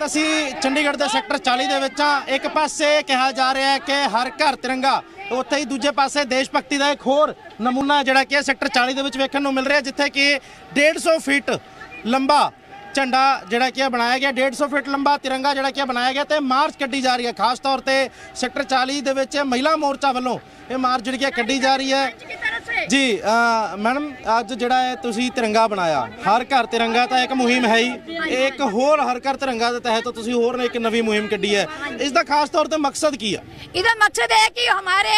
ਵਕਤ ਅਸੀਂ ਚੰਡੀਗੜ੍ਹ ਦੇ ਸੈਕਟਰ 40 ਦੇ ਵਿੱਚ ਆ ਇੱਕ ਪਾਸੇ ਕਿਹਾ ਜਾ ਰਿਹਾ ਹੈ ਕਿ ਹਰ ਘਰ ਤਿਰੰਗਾ, ਉੱਥੇ ਹੀ ਦੂਜੇ ਪਾਸੇ ਦੇਸ਼ ਭਗਤੀ ਦਾ ਇੱਕ ਹੋਰ ਨਮੂਨਾ ਜਿਹੜਾ ਕਿ ਸੈਕਟਰ 40 ਦੇ ਵਿੱਚ ਵੇਖਣ ਨੂੰ ਮਿਲ ਰਿਹਾ, ਜਿੱਥੇ ਕਿ 150 ਫੀਟ ਲੰਬਾ ਝੰਡਾ ਜਿਹੜਾ ਕਿ ਬਣਾਇਆ ਗਿਆ 150 ਫੀਟ ਲੰਬਾ ਤਿਰੰਗਾ ਜਿਹੜਾ ਕਿ ਬਣਾਇਆ ਗਿਆ ਤੇ ਮਾਰਚ ਕੱਢੀ ਜਾ ਰਹੀ ਹੈ। ਖਾਸ ਤੌਰ ਤੇ ਸੈਕਟਰ 40 ਦੇ ਵਿੱਚ ਮਹਿਲਾ ਮੋਰਚਾ ਵੱਲੋਂ ਇਹ ਮਾਰਚ ਜਿਹੜੀ ਕਿ ਕੱਢੀ ਜਾ ਰਹੀ ਹੈ। ਜੀ ਅ, ਮੈਡਮ ਅੱਜ ਜਿਹੜਾ ਹੈ ਤੁਸੀਂ ਤਿਰੰਗਾ ਬਣਾਇਆ ਹਰ ਘਰ ਤਿਰੰਗਾ ਤਾਂ ਇੱਕ ਮੁਹਿੰਮ ਹੈ ਹੀ ਇਹ ਇੱਕ ਹੋਰ ਹਰ ਘਰ ਤਿਰੰਗਾ ਦੇ ਤਹਿਤ ਤੁਸੀਂ ਹੋਰ ਨੇ ਇੱਕ ਨਵੀਂ ਮੁਹਿੰਮ ਕੱਢੀ ਹੈ ਇਸ ਦਾ ਖਾਸ ਤੌਰ ਤੇ ਮਕਸਦ ਕੀ ਹੈ इधर मकसद है कि हमारे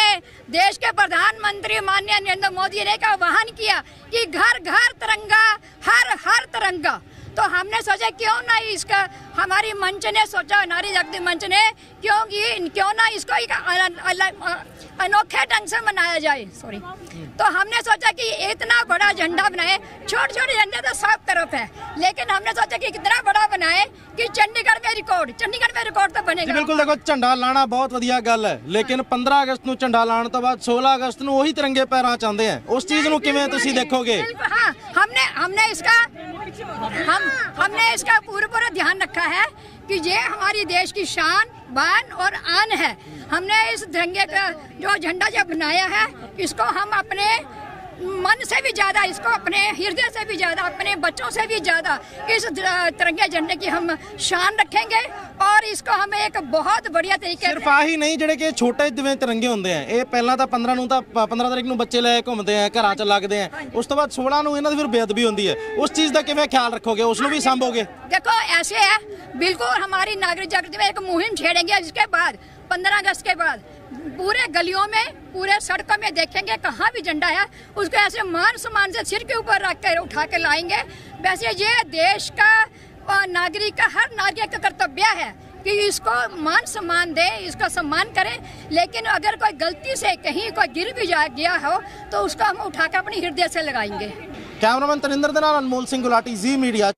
देश के प्रधानमंत्री माननीय नरेंद्र मोदी ने का वाहन किया कि घर घर तिरंगा हर हर तिरंगा तो हमने सोचा क्यों ना इसका हमारी मंच ने सोचा नारी शक्ति मंच ने क्योंकि क्यों ना इसको एक अल- अल- अनोखे ढंग से मनाया जाए सॉरी तो हमने सोचा कि इतना बड़ा झंडा बनाए छोटे छोटे झंडे तो सब तरफ है लेकिन हमने सोचा कि कितना बड़ा बनाए कि चंडीगढ़ में रिकॉर्ड चंडीगढ़ में रिकॉर्ड तो ਜੀ बनेगा ਬਿਲਕੁਲ ਦੇਖੋ ਝੰਡਾ ਲਾਣਾ ਬਹੁਤ ਵਧੀਆ ਗੱਲ ਹੈ ਲੇਕਿਨ 15 ਅਗਸਤ ਨੂੰ ਝੰਡਾ ਲਾਣ ਤੋਂ ਬਾਅਦ 16 ਅਗਸਤ ਨੂੰ ਉਹੀ ਤਿਰੰਗੇ ਪੈਰਾਂ ਚਾਹੁੰਦੇ ਆ ਉਸ ਚੀਜ਼ ਨੂੰ ਕਿਵੇਂ ਤੁਸੀਂ ਦੇਖੋਗੇ बिल्कुल, हाँ हमने हमने इसका हम, हमने इसका पूरा पूरा ध्यान रखा है कि ये हमारी देश की शान, बान और आन है। हमने इस दंगे का जो झंडा जो बनाया है, इसको हम अपने मन से भी ज्यादा इसको अपने हृदय से भी ज्यादा अपने बच्चों से भी ज्यादा इस तिरंगे झंडे की हम शान रखेंगे और इसको हम एक बहुत बढ़िया तरीके ਸਿਰਫ ਆਹੀ ਨਹੀਂ ਜਿਹੜੇ ਕਿ ਛੋਟੇ ਜਿਵੇਂ ਤਿਰੰਗੇ ਹੁੰਦੇ ਆ ਇਹ ਪਹਿਲਾਂ ਤਾਂ 15 ਨੂੰ ਤਾਂ ਪ- 15 ਤਰੀਕ ਨੂੰ ਬੱਚੇ ਲੈ ਕੇ ਘੁੰਮਦੇ ਆ ਘਰਾਂ 'ਚ ਲੱਗਦੇ ਆ ਉਸ ਤੋਂ ਬਾਅਦ 16 ਨੂੰ ਇਹਨਾਂ ਦੀ ਫਿਰ ਬੇਅਦਬੀ ਹੁੰਦੀ ਹੈ ਉਸ ਚੀਜ਼ ਦਾ ਕਿਵੇਂ ਖਿਆਲ ਰੱਖੋਗੇ ਉਸ ਨੂੰ ਵੀ ਸੰਭੋਗੇ देखो ऐसे है बिल्कुल हमारी नागरिक जागृति में एक मुहिम छेड़ेंगे इसके बाद पंद्रह अगस्त के बाद पूरे गलियों में, पूरे सड़कों में देखेंगे कहाँ भी झंडा है, उसको ऐसे मान सम्मान से सिर के ऊपर रख कर उठा के लाएँगे। वैसे ये देश का और नागरिक का, हर नागरिक का कर्तव्य है कि इसको मान सम्मान दे, इसका सम्मान करें। लेकिन अगर कोई गलती से कहीं कोई गिर भी जा, गया हो तो उसको हम उठाकर अपने हृदय से लगाएँगे। Cameraman Tarinder Dalal, Anmol Singh, Gulati, Zee media.